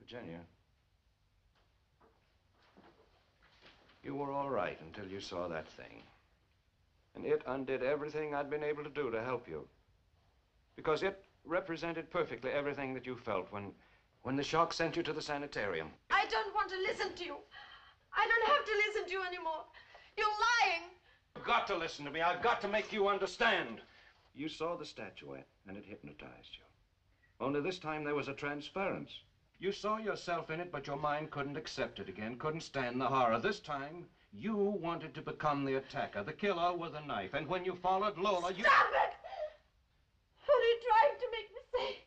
Virginia. You were all right until you saw that thing. And it undid everything I'd been able to do to help you. Because it represented perfectly everything that you felt when, when the shock sent you to the sanitarium. I don't want to listen to you. I don't have to listen to you anymore. You're lying. You've got to listen to me. I've got to make you understand. You saw the statuette, and it hypnotized you. Only this time there was a transference. You saw yourself in it, but your mind couldn't accept it again, couldn't stand the horror. This time, you wanted to become the attacker, the killer with a knife. And when you followed Lola, you... Stop it! What are you trying to make me say?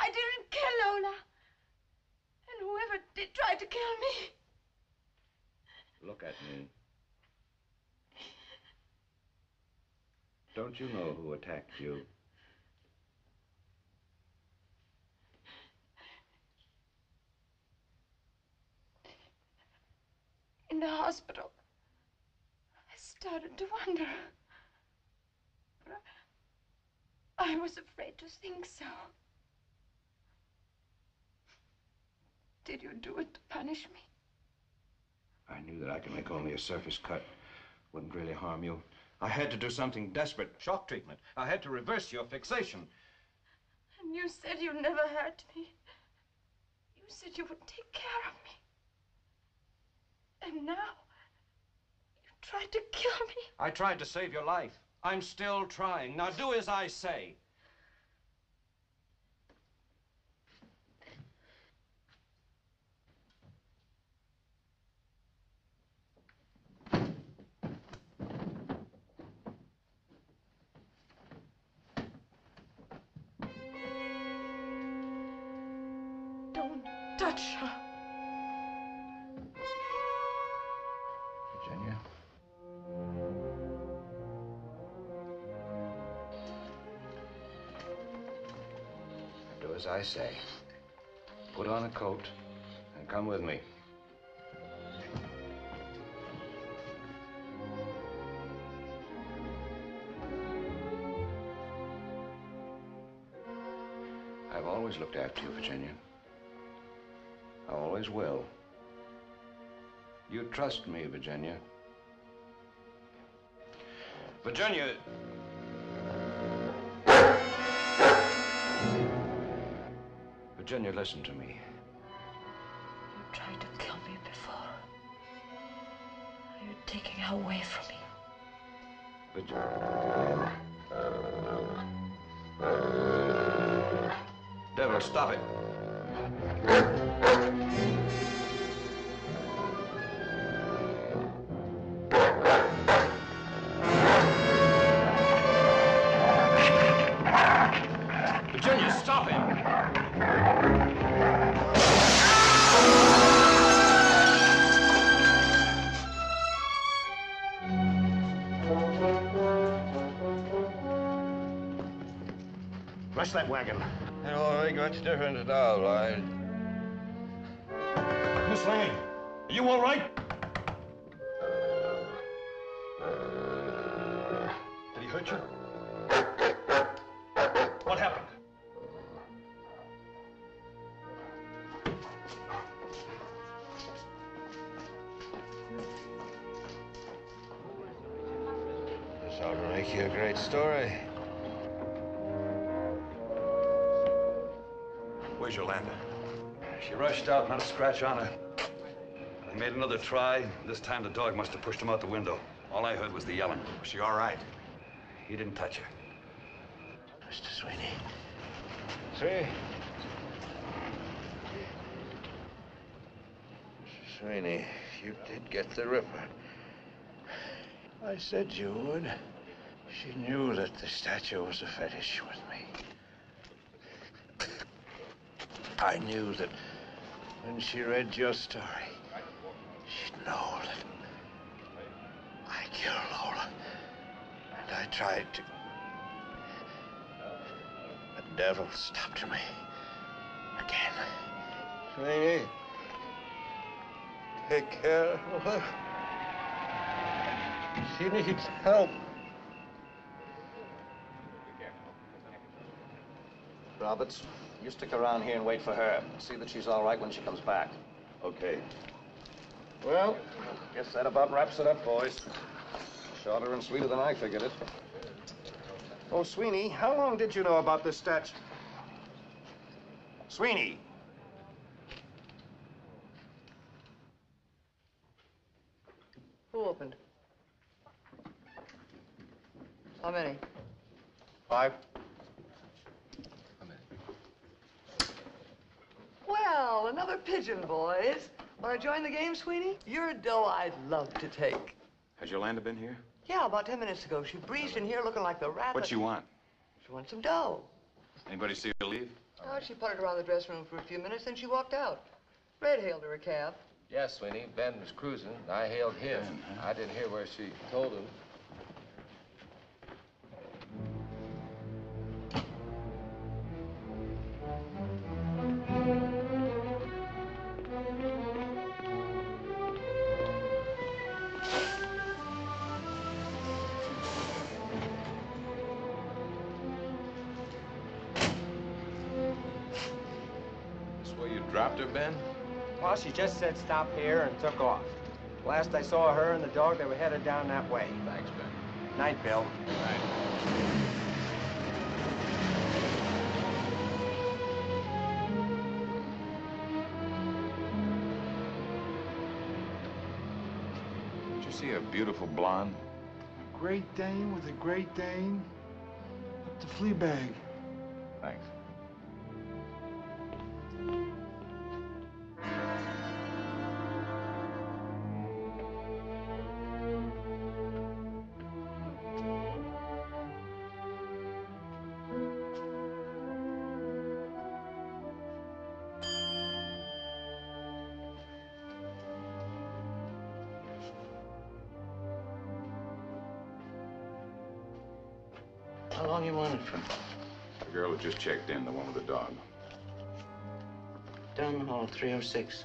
I didn't kill Lola. And whoever did try to kill me. Look at me. Don't you know who attacked you? In the hospital, I started to wonder. But I, I was afraid to think so. Did you do it to punish me? I knew that I could make only a surface cut. Wouldn't really harm you. I had to do something desperate. Shock treatment. I had to reverse your fixation. And you said you'd never hurt me. You said you would take care of me. And now, you tried to kill me. I tried to save your life. I'm still trying. Now do as I say. I say. Put on a coat and come with me. I've always looked after you, Virginia. I always will. You trust me, Virginia. Virginia. Virginia, listen to me. You tried to kill me before. You're taking her away from me. Virginia. Devil, stop it. Much difference at all, Lloyd. Miss Lane, are you all right? Did he hurt you? What happened? This ought to make you a great story. Yolanda? She rushed out, not a scratch on her. I made another try. This time the dog must have pushed him out the window. All I heard was the yelling. Was she all right? He didn't touch her. Mr. Sweeney. See? Sweeney, you did get the Ripper. I said you would. She knew that the statue was a fetish with me. I knew that when she read your story, she'd know that I killed Lola. And I tried to. The devil stopped me. Again. Sweeney, take care of her. She needs help. Roberts, you stick around here and wait for her. See that she's all right when she comes back. Okay. Well, guess that about wraps it up, boys. Shorter and sweeter than I figured it. Oh, Sweeney, how long did you know about this statue? Sweeney! Who opened? How many? Five. Well, another pigeon, boys. Want to join the game, Sweeney? You're a doe I'd love to take. Has Yolanda been here? Yeah, about ten minutes ago. She breezed in here looking like the rat. What'd that- she want? She wants some dough. Anybody see her leave? Oh, she puttered around the dressing room for a few minutes, then she walked out. Red hailed her a cab. Yes, Sweeney. Ben was cruising. I hailed him. I didn't hear where she told him. She just said stop here and took off. Last I saw her and the dog, they were headed down that way. Thanks, Ben. Night, Bill. Night. Did you see a beautiful blonde? A Great Dane with a Great Dane. The flea bag. Thanks. Checked in, the one with the dog. Down the hall, 306.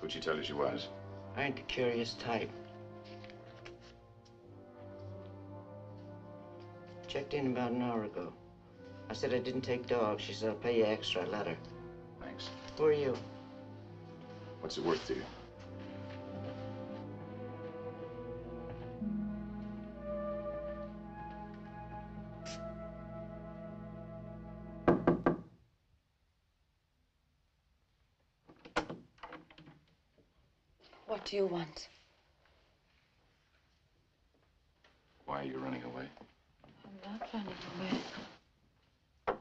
Who'd she tell you she was? I ain't the curious type. Checked in about an hour ago. I said I didn't take dogs. She said, I'll pay you extra. I let her. Thanks. Who are you? What's it worth to you? Do you want? Why are you running away? I'm not running away.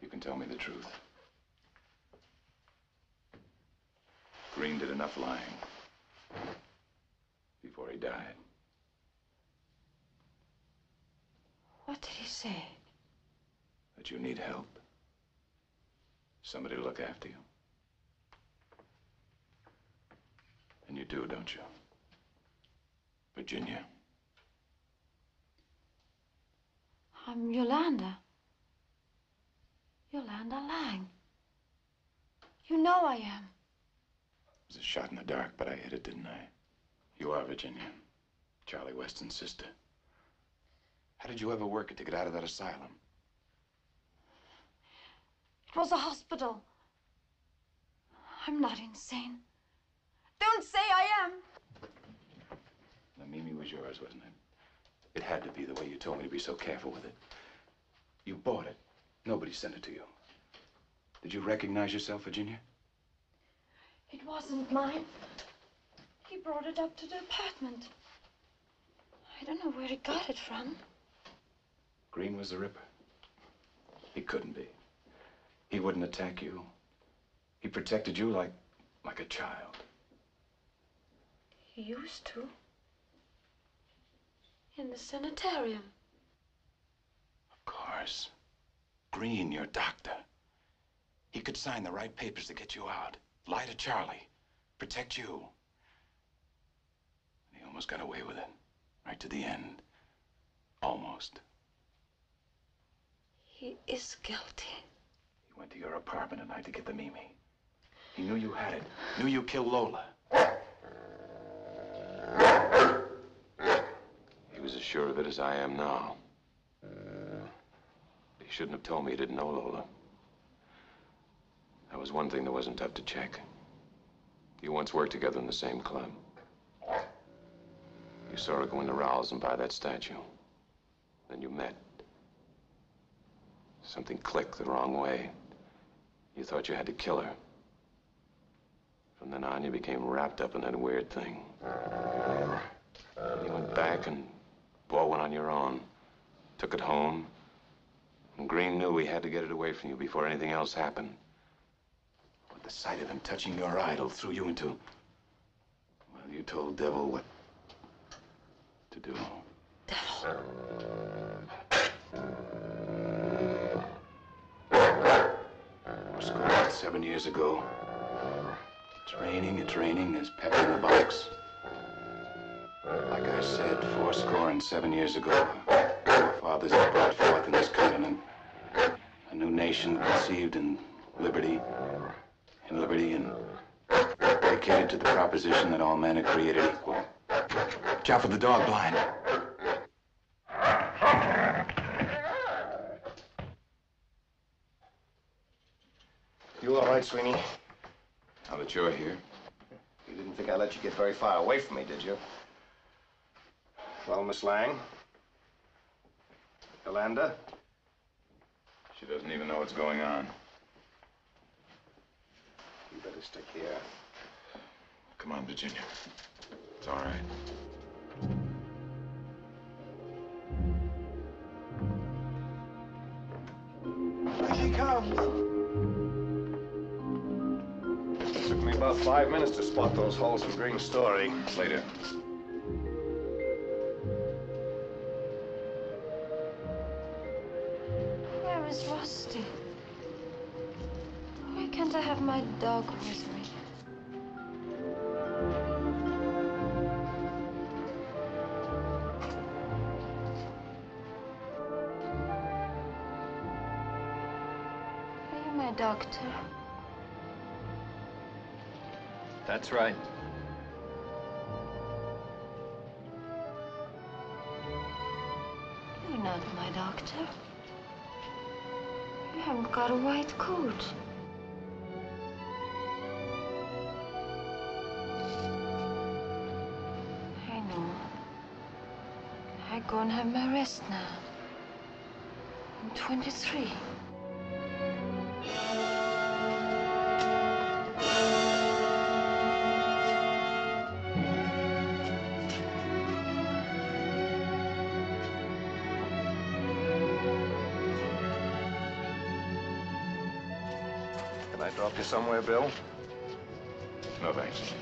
You can tell me the truth. Green did enough lying before he died. What did he say? That you need help. Somebody to look after you. And you do, don't you? Virginia. I'm Yolanda. Yolanda Lang. You know I am. It was a shot in the dark, but I hit it, didn't I? You are Virginia. Charlie Weston's sister. How did you ever work it to get out of that asylum? It was a hospital. I'm not insane. Don't say I am. The Mimi was yours, wasn't it? It had to be the way you told me to be so careful with it. You bought it, Nobody sent it to you. Did you recognize yourself, Virginia? It wasn't mine. He brought it up to the apartment. I don't know where he got it from. Green was the Ripper. He couldn't be. He wouldn't attack you. He protected you like, like a child. He used to. In the sanitarium. Of course. Green, your doctor. He could sign the right papers to get you out. Lie to Charlie. Protect you. He almost got away with it. Right to the end. Almost. He is guilty. He went to your apartment at night to get the Mimi. He knew you had it. Knew you killed Lola. He was as sure of it as I am now. Uh, he shouldn't have told me he didn't know Lola. That was one thing that wasn't tough to check. You once worked together in the same club. You saw her go into Rowell's and buy that statue. Then you met. Something clicked the wrong way. You thought you had to kill her. From then on, you became wrapped up in that weird thing. You went back and bought one on your own. Took it home. And Green knew we had to get it away from you before anything else happened. But the sight of him touching your idol threw you into. Well, you told Devil what to do. Devil. Seven years ago. It's raining, it's raining, there's pepper in the box. Like I said, four score and seven years ago, our fathers brought forth in this continent a new nation conceived in liberty, in liberty and dedicated to the proposition that all men are created equal. Watch out for the dog blind. You all right, Sweeney? Now that you're here. You didn't think I'd let you get very far away from me, did you? Well, Miss Lang? Yolanda? She doesn't even know what's going on. You better stick here. Come on, Virginia. It's all right. Here she comes. About five minutes to spot those holes in Green's story. Later. That's right. You're not my doctor. You haven't got a white coat. I know. I go and have my rest now. I'm 23. Drop you somewhere, Bill? No, thanks.